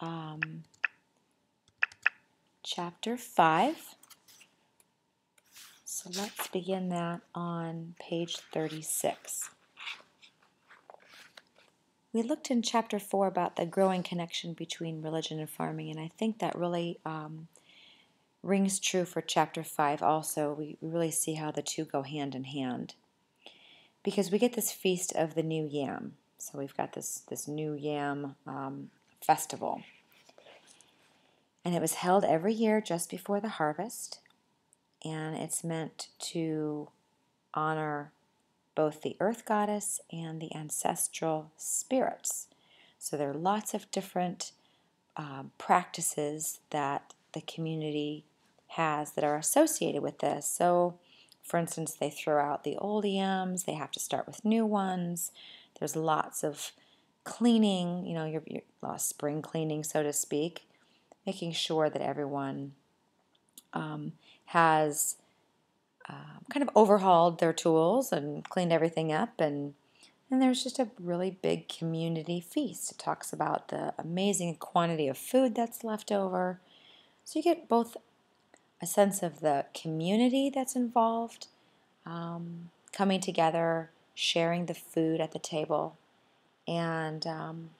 um, chapter 5. So let's begin that on page 36. We looked in chapter 4 about the growing connection between religion and farming, and I think that really um, rings true for chapter 5 also. We really see how the two go hand in hand. Because we get this feast of the new yam. So we've got this, this new yam um, festival. And it was held every year just before the harvest. And it's meant to honor both the earth goddess and the ancestral spirits. So there are lots of different um, practices that the community has that are associated with this. So, for instance, they throw out the old yams, they have to start with new ones. There's lots of cleaning, you know, your, your uh, spring cleaning, so to speak, making sure that everyone um, has uh, kind of overhauled their tools and cleaned everything up and and there's just a really big community feast. It talks about the amazing quantity of food that's left over. So you get both a sense of the community that's involved, um, coming together, sharing the food at the table, and um,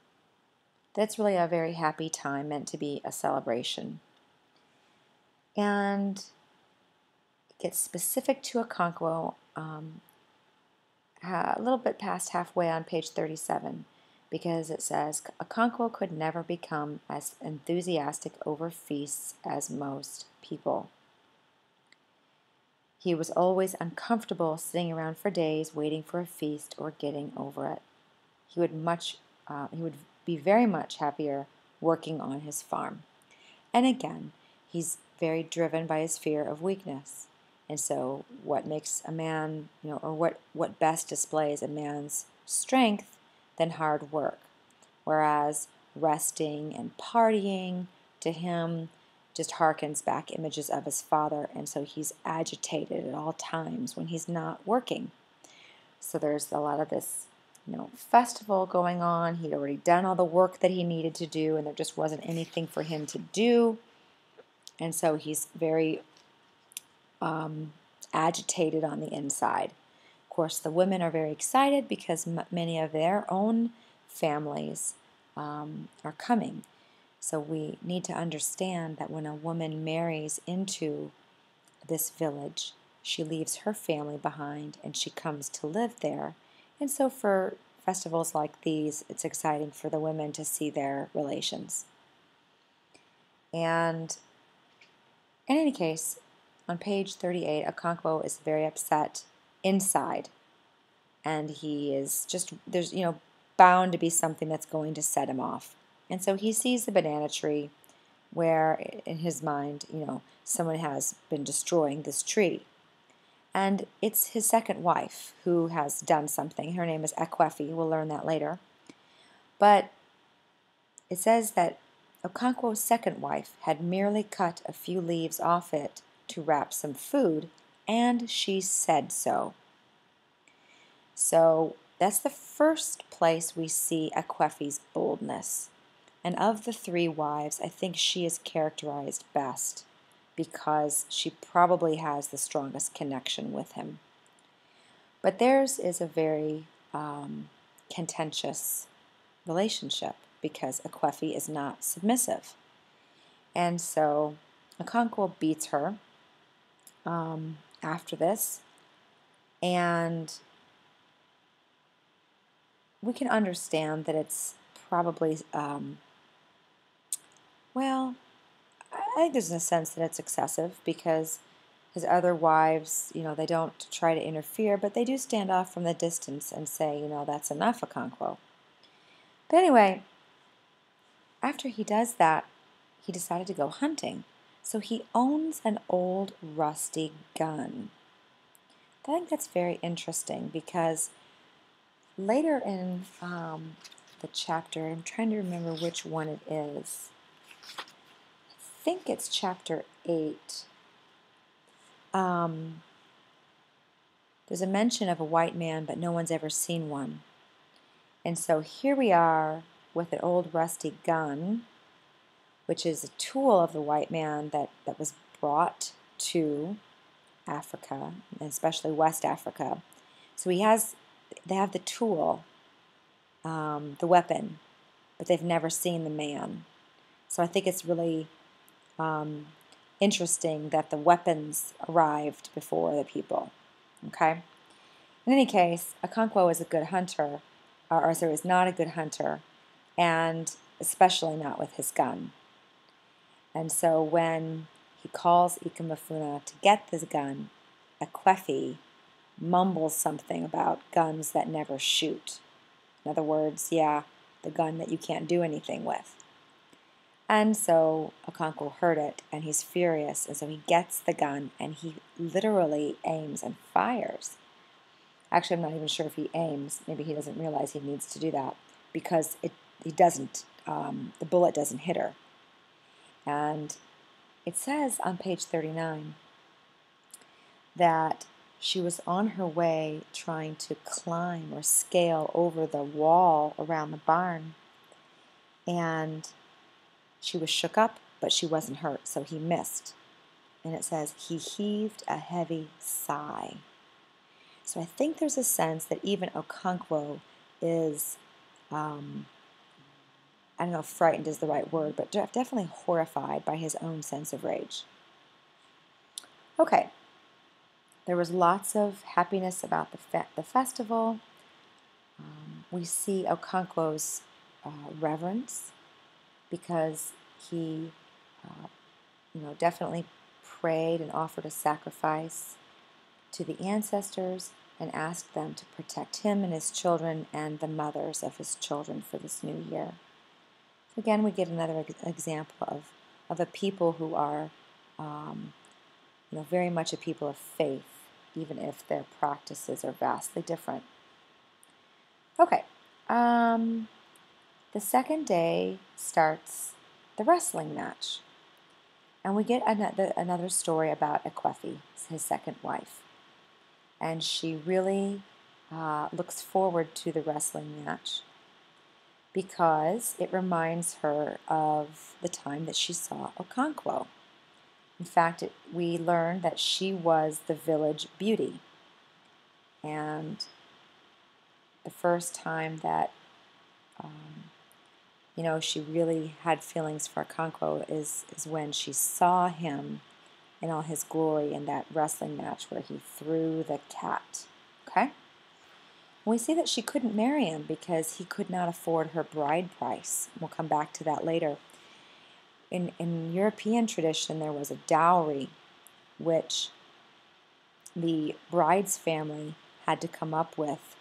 that's really a very happy time meant to be a celebration. And it gets specific to Okonkwo um, a little bit past halfway on page 37 because it says Okonkwo could never become as enthusiastic over feasts as most people. He was always uncomfortable sitting around for days waiting for a feast or getting over it. He would much uh, he would be very much happier working on his farm. And again, he's very driven by his fear of weakness. And so what makes a man, you know, or what, what best displays a man's strength than hard work? Whereas resting and partying to him just harkens back images of his father, and so he's agitated at all times when he's not working. So there's a lot of this, you know, festival going on. He'd already done all the work that he needed to do, and there just wasn't anything for him to do. And so he's very um, agitated on the inside. Of course, the women are very excited because many of their own families um, are coming. So we need to understand that when a woman marries into this village, she leaves her family behind and she comes to live there. And so for festivals like these, it's exciting for the women to see their relations. And in any case, on page 38, Okonkwo is very upset inside. And he is just, there's, you know, bound to be something that's going to set him off. And so he sees the banana tree where, in his mind, you know, someone has been destroying this tree. And it's his second wife who has done something. Her name is Ekwefi. We'll learn that later. But it says that Okonkwo's second wife had merely cut a few leaves off it to wrap some food, and she said so. So that's the first place we see Ekwefi's boldness. And of the three wives, I think she is characterized best because she probably has the strongest connection with him. But theirs is a very um, contentious relationship because Ekwefi is not submissive. And so Okonkwo beats her um, after this, and we can understand that it's probably um, well, I think there's a sense that it's excessive because his other wives, you know, they don't try to interfere, but they do stand off from the distance and say, you know, that's enough, Okonkwo. But anyway, after he does that, he decided to go hunting. So he owns an old rusty gun. I think that's very interesting because later in um, the chapter, I'm trying to remember which one it is think it's chapter 8. Um, there's a mention of a white man, but no one's ever seen one. And so here we are with an old rusty gun, which is a tool of the white man that, that was brought to Africa, especially West Africa. So he has, they have the tool, um, the weapon, but they've never seen the man. So I think it's really um, interesting that the weapons arrived before the people. Okay? In any case, Okonkwo is a good hunter, or, or sorry, is not a good hunter, and especially not with his gun. And so when he calls Ikemefuna to get this gun, Ekwefi mumbles something about guns that never shoot. In other words, yeah, the gun that you can't do anything with. And so Okonkwo heard it and he's furious. And so he gets the gun and he literally aims and fires. Actually, I'm not even sure if he aims. Maybe he doesn't realize he needs to do that because it he doesn't. Um, the bullet doesn't hit her. And it says on page 39 that she was on her way trying to climb or scale over the wall around the barn. And she was shook up, but she wasn't hurt, so he missed. And it says, he heaved a heavy sigh. So I think there's a sense that even Okonkwo is, um, I don't know if frightened is the right word, but definitely horrified by his own sense of rage. Okay, there was lots of happiness about the, fe- the festival. Um, we see Okonkwo's uh, reverence because he, uh, you know, definitely prayed and offered a sacrifice to the ancestors and asked them to protect him and his children and the mothers of his children for this new year. So again, we get another example of, of a people who are, um, you know, very much a people of faith even if their practices are vastly different. Okay, um, the second day starts the wrestling match. And we get another, another story about Ekwefi, his second wife. And she really uh, looks forward to the wrestling match because it reminds her of the time that she saw Okonkwo. In fact, it, we learned that she was the village beauty. And the first time that, um, you know, she really had feelings for Okonkwo is, is when she saw him in all his glory in that wrestling match where he threw the cat. Okay? we see that she couldn't marry him because he could not afford her bride price. We'll come back to that later in, in European tradition, there was a dowry which the bride's family had to come up with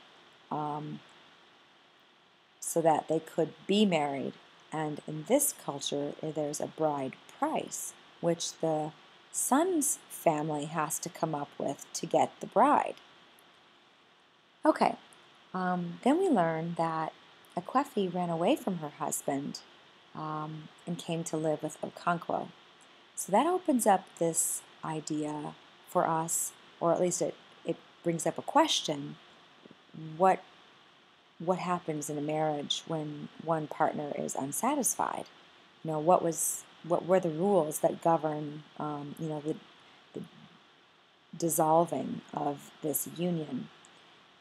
um, so that they could be married. And in this culture, there's a bride price, which the son's family has to come up with to get the bride. Okay, um, then we learn that Ekwefi ran away from her husband um, and came to live with Okonkwo. So that opens up this idea for us, or at least it, it brings up a question what what happens in a marriage when one partner is unsatisfied? You know, what was what were the rules that govern um, you know the, the dissolving of this union?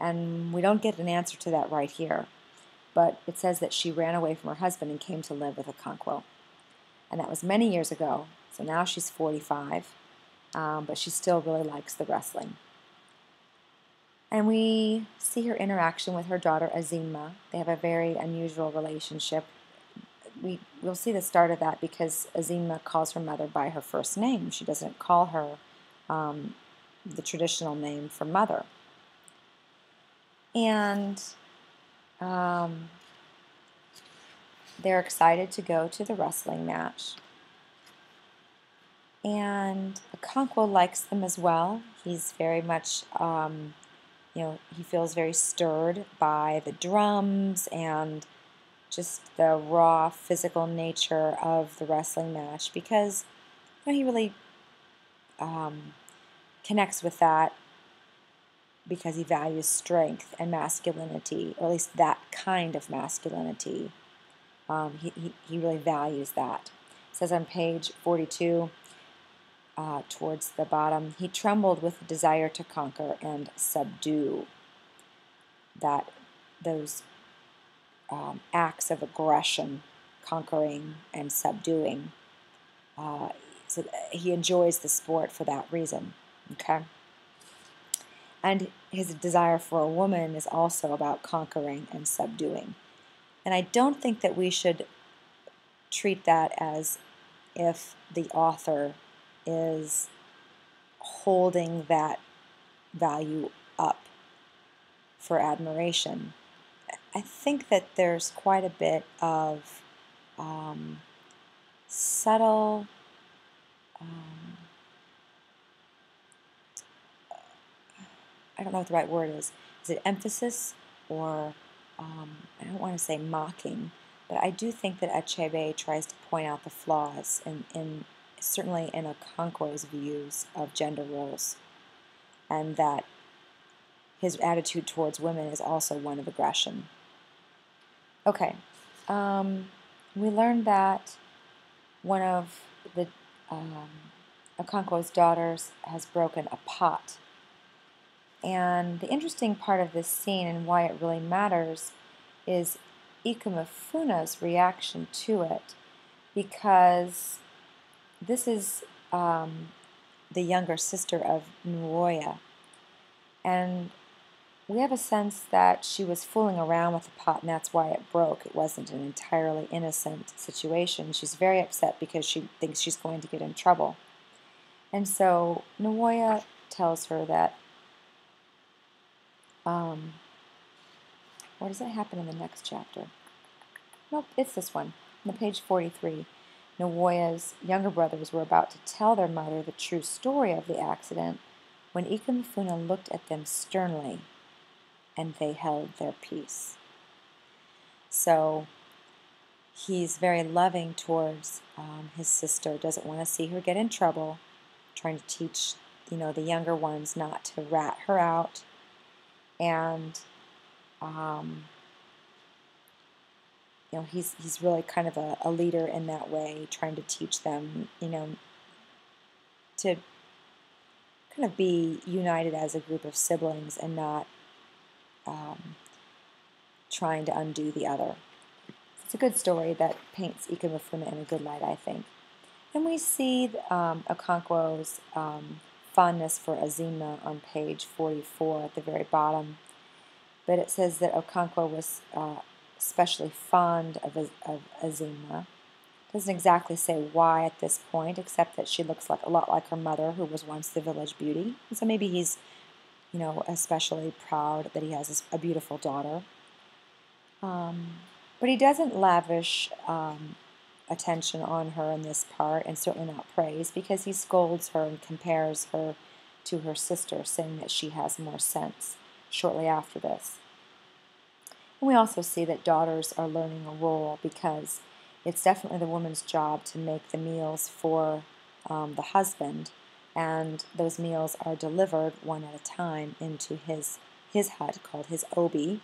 And we don't get an answer to that right here but it says that she ran away from her husband and came to live with Okonkwo. And that was many years ago, so now she's 45, um, but she still really likes the wrestling. And we see her interaction with her daughter Ezinma. They have a very unusual relationship. We, we'll see the start of that because Ezinma calls her mother by her first name. She doesn't call her um, the traditional name for mother. And um, they're excited to go to the wrestling match. And Okonkwo likes them as well. He's very much, um, you know, he feels very stirred by the drums and just the raw physical nature of the wrestling match because you know, he really um, connects with that because he values strength and masculinity, or at least that kind of masculinity. um, he, he, he really values that. It says on page 42, uh, towards the bottom, he trembled with the desire to conquer and subdue. That those um, acts of aggression, conquering and subduing. Uh, so he enjoys the sport for that reason. Okay. And his desire for a woman is also about conquering and subduing. And I don't think that we should treat that as if the author is holding that value up for admiration. I think that there's quite a bit of um, subtle um, I don't know what the right word is. Is it emphasis or um, I don't want to say mocking, but I do think that Achebe tries to point out the flaws in, in certainly in Okonkwo's views of gender roles, and that his attitude towards women is also one of aggression. Okay, um, we learned that one of the um, Okonkwo's daughters has broken a pot. And the interesting part of this scene and why it really matters is Ikemefuna's reaction to it because this is um, the younger sister of Nwoye. And we have a sense that she was fooling around with the pot and that's why it broke. It wasn't an entirely innocent situation. She's very upset because she thinks she's going to get in trouble. And so Nwoye tells her that, um, what does that happen in the next chapter? Nope, it's this one. On the page 43, Nwoye's younger brothers were about to tell their mother the true story of the accident when Ikemefuna looked at them sternly and they held their peace. So he's very loving towards um, his sister, doesn't want to see her get in trouble, trying to teach you know the younger ones not to rat her out, and um, you know he's he's really kind of a, a leader in that way, trying to teach them you know to kind of be united as a group of siblings and not um, trying to undo the other. It's a good story that paints Ikemefuna in a good light, I think. And we see um, Okonkwo's um, fondness for Ezinma on page 44 at the very bottom. But it says that Okonkwo was uh, especially fond of, of Ezinma. Doesn't exactly say why at this point, except that she looks like a lot like her mother, who was once the village beauty. So maybe he's you know, especially proud that he has a beautiful daughter. Um, but he doesn't lavish um, attention on her in this part, and certainly not praise, because he scolds her and compares her to her sister, saying that she has more sense shortly after this. And we also see that daughters are learning a role because it's definitely the woman's job to make the meals for um, the husband and those meals are delivered one at a time into his his hut called his obi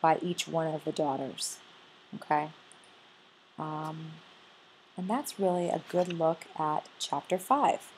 by each one of the daughters. Okay, um, and that's really a good look at chapter five.